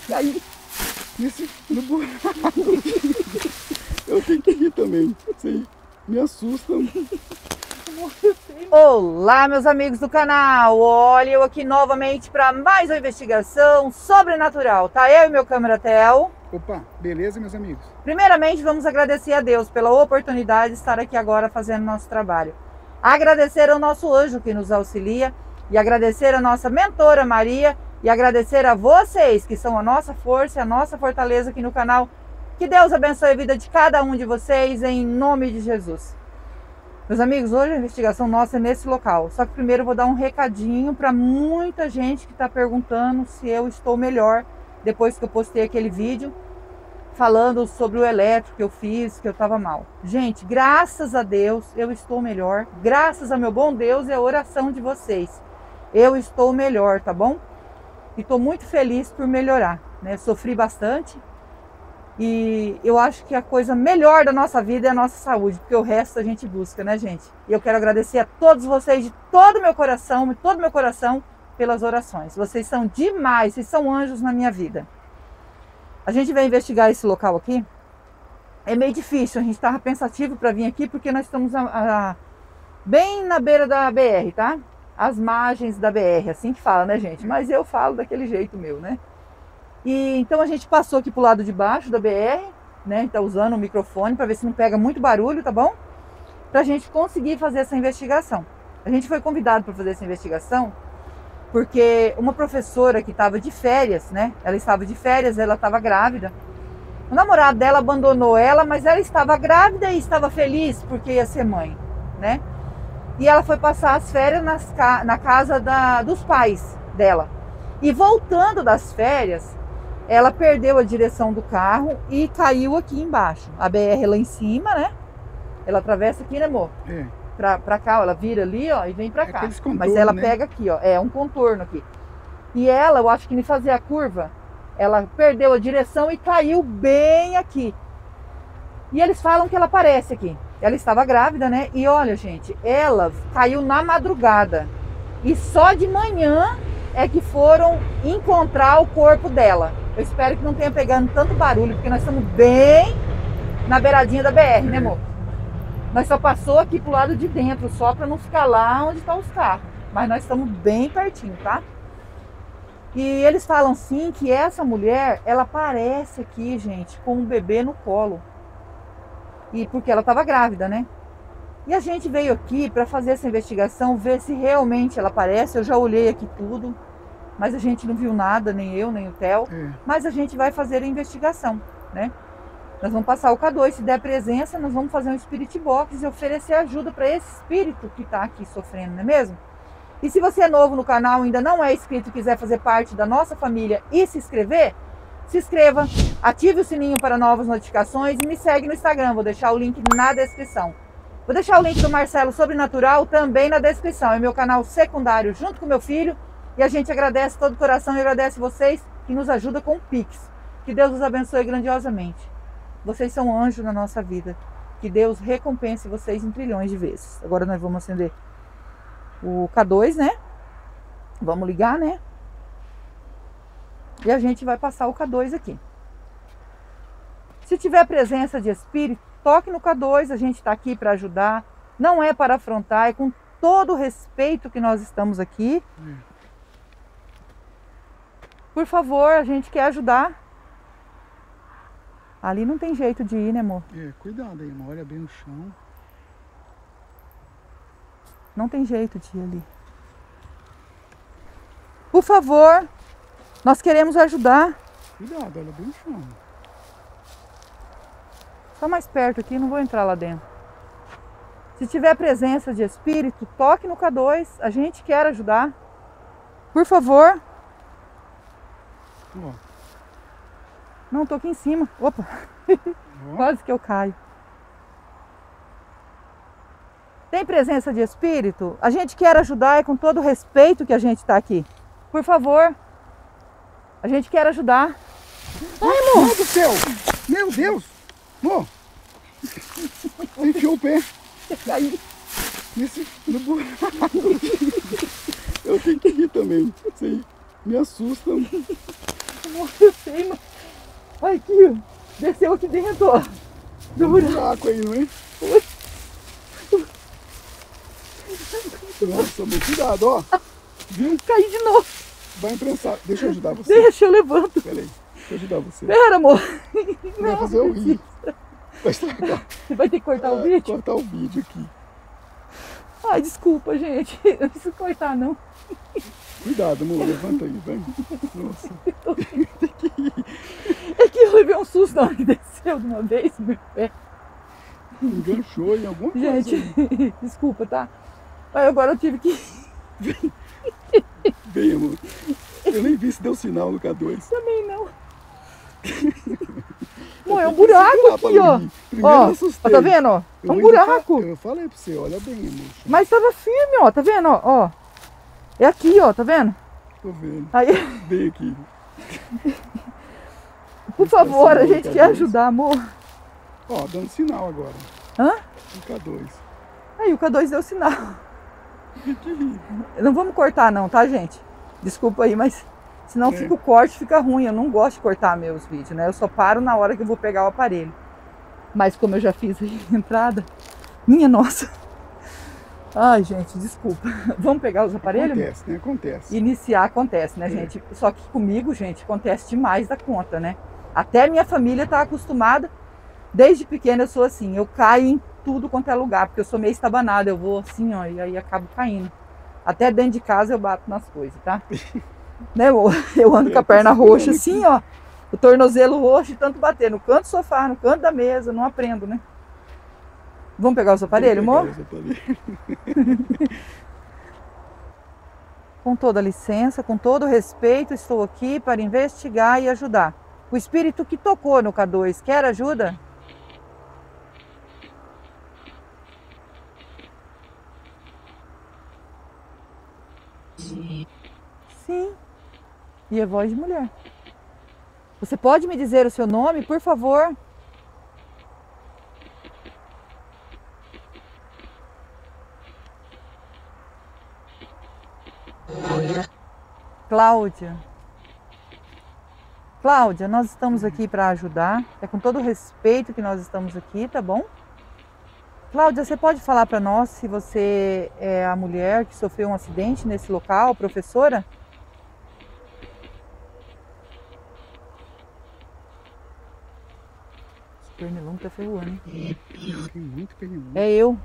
Caí nesse, no buraco. Eu tenho que rir também. Isso aí me assusta. Olá, meus amigos do canal. Olha eu aqui novamente para mais uma investigação sobrenatural. Tá eu e meu câmera Tel. Opa, beleza, meus amigos? Primeiramente, vamos agradecer a Deus pela oportunidade de estar aqui agora fazendo nosso trabalho. Agradecer ao nosso anjo que nos auxilia e agradecer a nossa mentora Maria e agradecer a vocês que são a nossa força e a nossa fortaleza aqui no canal. Que Deus abençoe a vida de cada um de vocês em nome de Jesus. Meus amigos, hoje a investigação nossa é nesse local. Só que primeiro eu vou dar um recadinho para muita gente que está perguntando se eu estou melhor depois que eu postei aquele vídeo falando sobre o elétrico que eu fiz, que eu estava mal. Gente, graças a Deus eu estou melhor. Graças a meu bom Deus e a oração de vocês. Eu estou melhor, tá bom? E estou muito feliz por melhorar. Né? Sofri bastante e eu acho que a coisa melhor da nossa vida é a nossa saúde, porque o resto a gente busca, né, gente? E eu quero agradecer a todos vocês de todo o meu coração, de todo o meu coração, pelas orações. Vocês são demais, vocês são anjos na minha vida. A gente vai investigar esse local aqui. É meio difícil, a gente estava pensativo para vir aqui porque nós estamos a, a, bem na beira da BR, tá? As margens da BR, assim que fala, né, gente? Mas eu falo daquele jeito meu, né? E então a gente passou aqui pro lado de baixo da BR, né? Tá usando o microfone para ver se não pega muito barulho, tá bom? Pra gente conseguir fazer essa investigação. A gente foi convidado para fazer essa investigação porque uma professora que estava de férias, né? Ela estava de férias, ela estava grávida. O namorado dela abandonou ela, mas ela estava grávida e estava feliz porque ia ser mãe, né? E ela foi passar as férias nas, na casa da, dos pais dela. E voltando das férias, ela perdeu a direção do carro e caiu aqui embaixo. A BR lá em cima, né? Ela atravessa aqui, né, amor? É pra, pra cá, ó, ela vira ali, ó, e vem pra é cá. Mas ela né? pega aqui, ó, é um contorno aqui. E ela, eu acho que nem fazer a curva, ela perdeu a direção e caiu bem aqui. E eles falam que ela aparece aqui. Ela estava grávida, né? E olha, gente, ela caiu na madrugada. E só de manhã é que foram encontrar o corpo dela. Eu espero que não tenha pegando tanto barulho, porque nós estamos bem na beiradinha da BR, né, amor? Nós só passou aqui pro lado de dentro, só para não ficar lá onde estão tá os carros. Mas nós estamos bem pertinho, tá? E eles falam sim que essa mulher, ela aparece aqui, gente, com um bebê no colo. E porque ela estava grávida, né? E a gente veio aqui para fazer essa investigação, ver se realmente ela aparece. Eu já olhei aqui tudo, mas a gente não viu nada, nem eu, nem o Theo. É. Mas a gente vai fazer a investigação, né? Nós vamos passar o K2, se der presença, nós vamos fazer um Spirit Box e oferecer ajuda para esse espírito que está aqui sofrendo, não é mesmo? E se você é novo no canal, ainda não é inscrito e quiser fazer parte da nossa família e se inscrever, se inscreva, ative o sininho para novas notificações e me segue no Instagram. Vou deixar o link na descrição. Vou deixar o link do Marcelo Sobrenatural também na descrição. É meu canal secundário junto com meu filho. E a gente agradece todo o coração e agradece vocês que nos ajudam com o Pix. Que Deus os abençoe grandiosamente. Vocês são anjos na nossa vida. Que Deus recompense vocês em trilhões de vezes. Agora nós vamos acender o K2, né? Vamos ligar, né? E a gente vai passar o K2 aqui. Se tiver presença de espírito, toque no K2, a gente está aqui para ajudar. Não é para afrontar, é com todo o respeito que nós estamos aqui. Por favor, a gente quer ajudar. Ali não tem jeito de ir, né, amor? É, cuidado aí, amor. Olha bem o chão. Não tem jeito de ir ali. Por favor, nós queremos ajudar. Cuidado, olha bem o chão. Só mais perto aqui, não vou entrar lá dentro. Se tiver presença de espírito, toque no K2. A gente quer ajudar. Por favor. Ó. Não, tô aqui em cima. Opa! Quase que eu caio. Tem presença de espírito? A gente quer ajudar é com todo o respeito que a gente está aqui. Por favor. A gente quer ajudar. Ai, amor! Meu do céu! Meu Deus! Amor! Enfiou o pé. Caí. Nesse, no buraco. Eu tenho que rir também. Isso aí me assusta. amor, eu sei, mas. Olha aqui. Desceu aqui dentro, ó. Tem um buraco aí, não é? Nossa, amor, cuidado, ó. Viu? Caí de novo. Vai imprensar. Deixa eu ajudar você. Deixa, eu levanto. Peraí, deixa eu ajudar você. Pera, amor. Vai fazer o rir. Vai estragar. Você vai ter que cortar o vídeo? Cortar o vídeo aqui. Ai, desculpa, gente. Eu não preciso cortar, não. Cuidado, amor. Levanta aí, vai. Nossa. É que eu levei um susto na hora que desceu de uma vez meu pé. Enganchou em coisa. Gente, desculpa, tá? Aí agora eu tive que. Bem, amor. Eu nem vi se deu sinal no K2. Também não. Amor, é um buraco aqui, ó. Primeiro Ó, ó, tá vendo, ó? É um buraco. fa- Eu falei pra você, olha bem, amor. Mas tava firme, ó. Tá vendo, ó? ó? É aqui, ó. Tá vendo? Tô vendo. Aí, Vem aqui. por favor, a gente quer K2. ajudar, amor. Ó, dando sinal agora. Hã? O K2. Aí o K2 deu sinal. Não vamos cortar não, tá, gente? Desculpa aí, mas senão É. fica o corte, fica ruim. Eu não gosto de cortar meus vídeos, né? Eu só paro na hora que eu vou pegar o aparelho. Mas como eu já fiz a entrada, minha nossa. Ai, gente, desculpa. Vamos pegar os aparelhos? Acontece, né? Acontece. Iniciar acontece, né, É. gente? Só que comigo, gente, acontece demais da conta, né? Até minha família tá acostumada. Desde pequena eu sou assim, eu caio em tudo quanto é lugar, porque eu sou meio estabanada, eu vou assim, ó, e aí acabo caindo. Até dentro de casa eu bato nas coisas, tá? né, amor? Eu ando com a perna roxa assim, ó. O tornozelo roxo e tanto bater no canto do sofá, no canto da mesa, não aprendo, né? Vamos pegar os aparelhos, Vou amor? Com toda licença, com todo respeito, estou aqui para investigar e ajudar. O espírito que tocou no K2 quer ajuda? Sim. E é voz de mulher. Você pode me dizer o seu nome, por favor? Cláudia. Cláudia, nós estamos aqui para ajudar. É com todo respeito que nós estamos aqui, tá bom? Cláudia, você pode falar para nós se você é a mulher que sofreu um acidente nesse local, professora? Pernilongo tá ferroando? Tem muito pernilongo. É eu.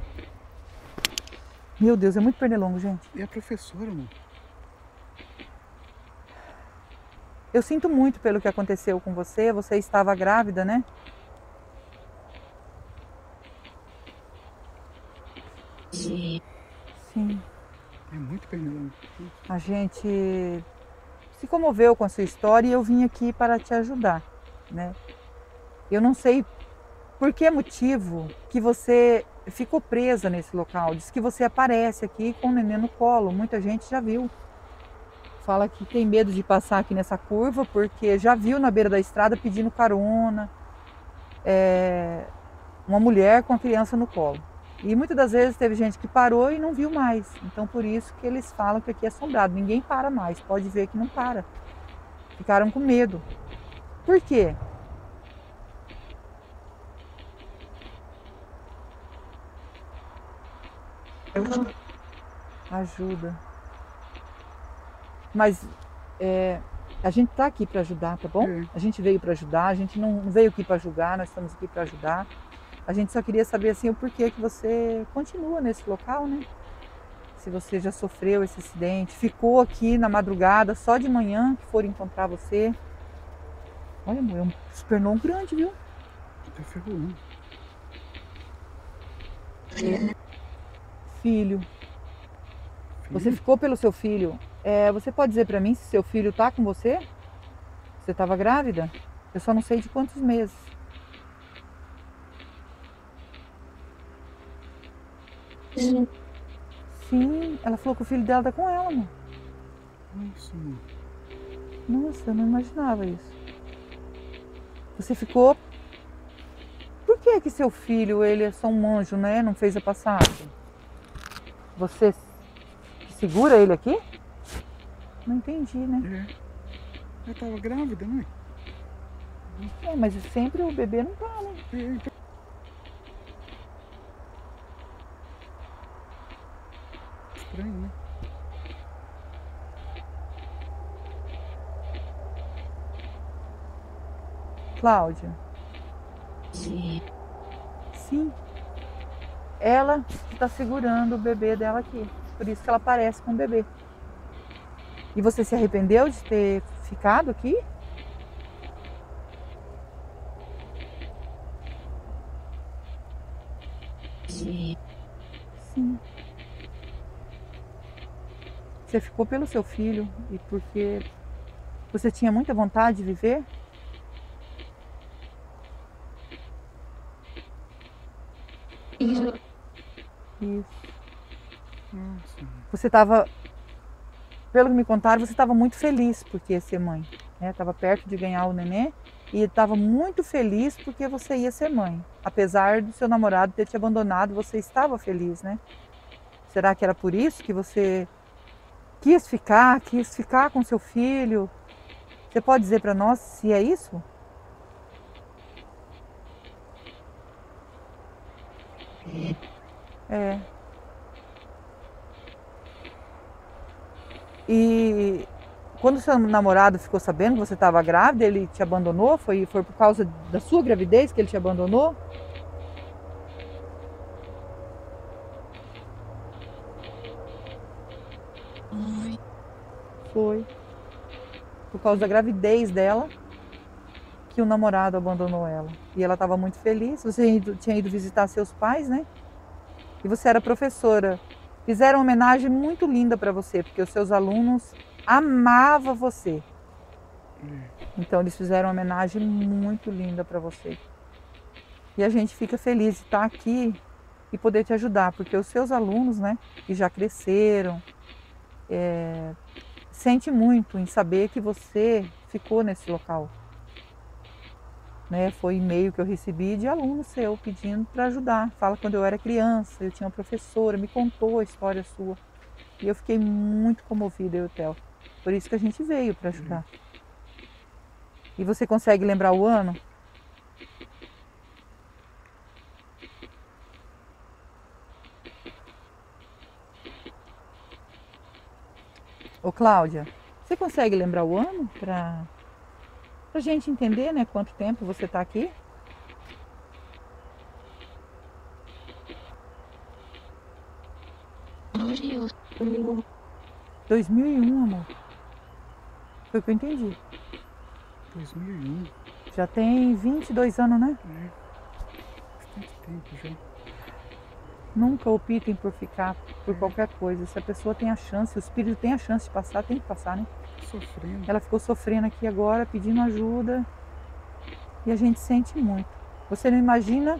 Meu Deus, é muito pernilongo, gente. E a professora, amor? Eu sinto muito pelo que aconteceu com você. Você estava grávida, né? Sim. É muito pernilongo. A gente se comoveu com a sua história e eu vim aqui para te ajudar, né? Eu não sei por que motivo que você ficou presa nesse local. Diz que você aparece aqui com o neném no colo. Muita gente já viu. Fala que tem medo de passar aqui nessa curva porque já viu na beira da estrada pedindo carona. É, uma mulher com a criança no colo. E muitas das vezes teve gente que parou e não viu mais. Então por isso que eles falam que aqui é assombrado. Ninguém para mais. Pode ver que não para. Ficaram com medo. Por quê? Ajuda. Mas é, a gente está aqui para ajudar, tá bom? É. A gente veio para ajudar, a gente não veio aqui para julgar, nós estamos aqui para ajudar. A gente só queria saber assim o porquê que você continua nesse local, né? Se você já sofreu esse acidente, ficou aqui na madrugada, só de manhã que foram encontrar você. Olha, amor, é um supernão grande, viu? Tá ferrolando. Filho. Você ficou pelo seu filho. É, você pode dizer pra mim se seu filho tá com você? Você estava grávida? Eu só não sei de quantos meses. Sim, ela falou que o filho dela tá com ela, amor. Amor. Nossa, eu não imaginava isso. Você ficou. Por que que seu filho, ele é só um anjo, né? Não fez a passagem? Você segura ele aqui? Não entendi, né? Ela tava grávida, não é? É, mas sempre o bebê não tá, né? É, então, Estranho, né? Cláudia. Sim. Sim. Ela está segurando o bebê dela aqui. Por isso que ela parece com o bebê. E você se arrependeu de ter ficado aqui? Sim. Sim. Você ficou pelo seu filho e porque você tinha muita vontade de viver? Isso. Isso. Nossa. Você estava, pelo que me contaram, você estava muito feliz porque ia ser mãe. Estava perto de ganhar o nenê e estava muito feliz porque você ia ser mãe. Apesar do seu namorado ter te abandonado, você estava feliz, né? Será que era por isso que você quis ficar, quis ficar com seu filho? Você pode dizer para nós se é isso? É. E quando seu namorado ficou sabendo que você estava grávida, ele te abandonou? Foi, foi por causa da sua gravidez que ele te abandonou? Oi. Foi. Por causa da gravidez dela que o namorado abandonou ela. E ela estava muito feliz. Você tinha ido visitar seus pais, né? E você era professora. Fizeram uma homenagem muito linda para você, porque os seus alunos amavam você. Então eles fizeram uma homenagem muito linda para você. E a gente fica feliz de estar aqui e poder te ajudar, porque os seus alunos, né, que já cresceram, é, sente muito em saber que você ficou nesse local. Né, foi e-mail que eu recebi de aluno seu pedindo para ajudar. Fala quando eu era criança, eu tinha uma professora, me contou a história sua. E eu fiquei muito comovida, eu e o Theo. Por isso que a gente veio para ajudar. E você consegue lembrar o ano? Ô Cláudia, você consegue lembrar o ano para a gente entender, né, quanto tempo você está aqui? Glorioso. 2001, amor. Foi o que eu entendi. 2001. Já tem 22 anos, né? É. Bastante tempo já. Nunca optem por ficar por qualquer coisa. Se a pessoa tem a chance, o espírito tem a chance de passar, tem que passar, né? Sofrendo. Ela ficou sofrendo aqui agora, pedindo ajuda. E a gente sente muito. Você não imagina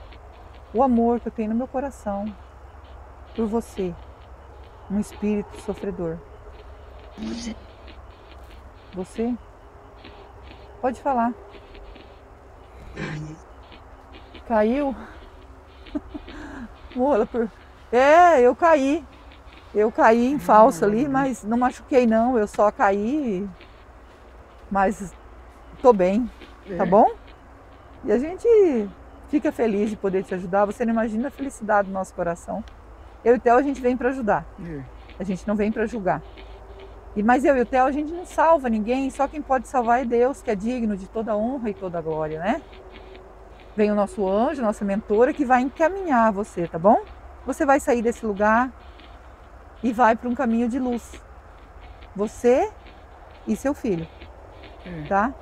o amor que eu tenho no meu coração por você, um espírito sofredor. Você. Você? Pode falar. Caiu? Mola, por... É, eu caí. Eu caí em falso ali, mas não machuquei não, eu só caí. Mas tô bem, tá É. bom? E a gente fica feliz de poder te ajudar. Você não imagina a felicidade do nosso coração. Eu e o Theo, a gente vem para ajudar. É. A gente não vem para julgar. E mas eu e o Theo, a gente não salva ninguém, só quem pode salvar é Deus, que é digno de toda honra e toda glória, né? Vem o nosso anjo, nossa mentora, que vai encaminhar você, tá bom? Você vai sair desse lugar e vai para um caminho de luz. Você e seu filho, É. tá?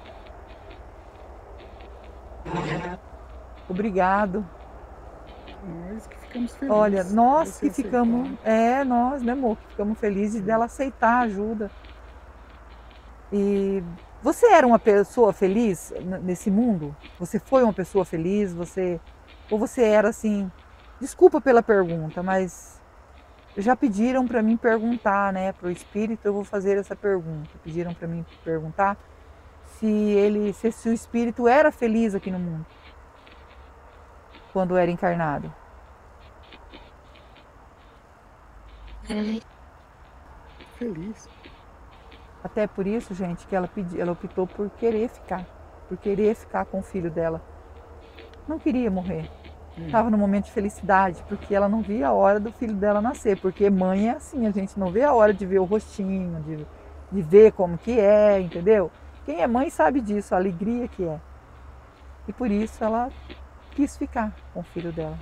Obrigado. Nós que ficamos felizes. Olha, nós que ficamos, aceitar. é, nós, né, amor, que ficamos felizes dela aceitar a ajuda. E você era uma pessoa feliz nesse mundo? Você foi uma pessoa feliz? Você ou você era assim? Desculpa pela pergunta, mas já pediram para mim perguntar, né, para o espírito, eu vou fazer essa pergunta. Pediram para mim perguntar se ele, se, se o espírito era feliz aqui no mundo quando era encarnado. Feliz. Até por isso, gente, que ela, pedi, ela optou por querer ficar, por querer ficar com o filho dela. Não queria morrer. Estava no momento de felicidade, porque ela não via a hora do filho dela nascer. Porque mãe é assim, a gente não vê a hora de ver o rostinho, de, de ver como que é, entendeu? Quem é mãe sabe disso, a alegria que é. E por isso ela quis ficar com o filho dela.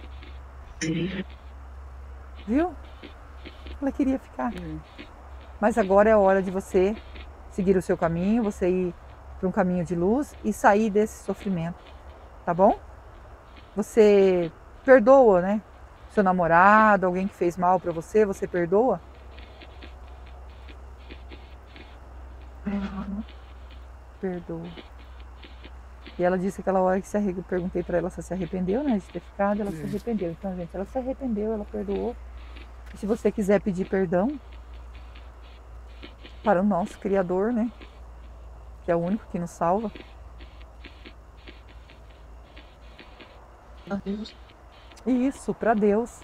Viu? Ela queria ficar. É. Mas agora é a hora de você seguir o seu caminho, você ir para um caminho de luz e sair desse sofrimento, tá bom? Você perdoa, né? Seu namorado, alguém que fez mal para você, você perdoa? Perdoa. E ela disse aquela hora que se arrependeu, perguntei para ela se se arrependeu, né, de ter ficado, ela se Sim. arrependeu. Então, gente, ela se arrependeu, ela perdoou. E se você quiser pedir perdão para o nosso Criador, né, que é o único que nos salva, Isso, para Deus.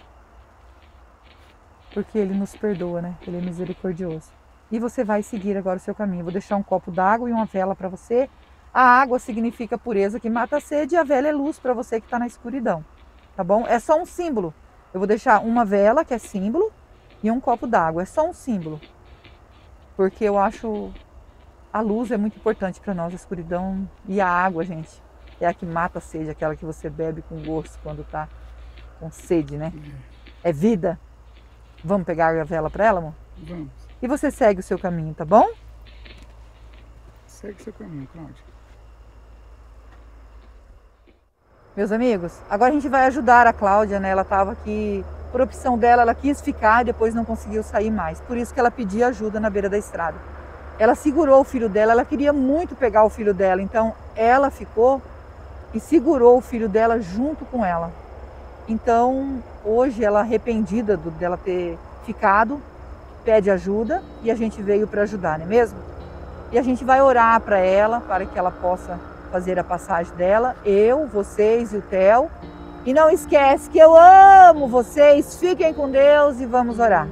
Porque Ele nos perdoa, né? Ele é misericordioso. E você vai seguir agora o seu caminho. Vou deixar um copo d'água e uma vela para você. A água significa pureza que mata a sede e a vela é luz para você que está na escuridão. Tá bom? É só um símbolo. Eu vou deixar uma vela, que é símbolo, e um copo d'água. É só um símbolo. Porque eu acho a luz é muito importante para nós, a escuridão e a água, gente. É a que mata a sede, aquela que você bebe com gosto quando tá com sede, né? É vida. Vamos pegar a vela para ela, amor? Vamos. E você segue o seu caminho, tá bom? Segue seu caminho, Cláudia. Meus amigos, agora a gente vai ajudar a Cláudia, né? Ela estava aqui, por opção dela, ela quis ficar e depois não conseguiu sair mais. Por isso que ela pediu ajuda na beira da estrada. Ela segurou o filho dela, ela queria muito pegar o filho dela, então ela ficou e segurou o filho dela junto com ela. Então, hoje ela arrependida do- dela ter ficado, pede ajuda e a gente veio para ajudar, não é mesmo? E a gente vai orar para ela, para que ela possa fazer a passagem dela, eu, vocês e o Theo. E não esquece que eu amo vocês. Fiquem com Deus e vamos orar.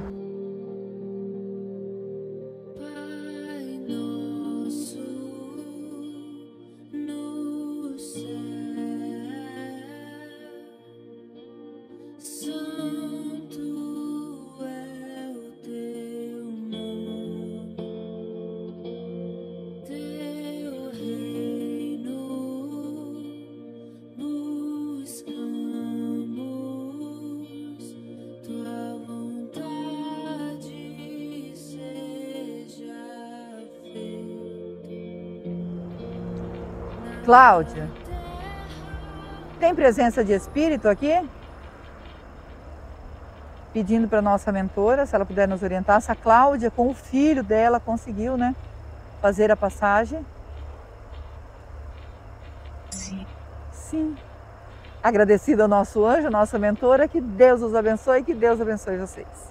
Cláudia, tem presença de espírito aqui? Pedindo para nossa mentora, se ela puder nos orientar, se a Cláudia, com o filho dela, conseguiu, né? Fazer a passagem. Sim. Sim. Agradecida ao nosso anjo, nossa mentora, que Deus os abençoe que Deus abençoe vocês.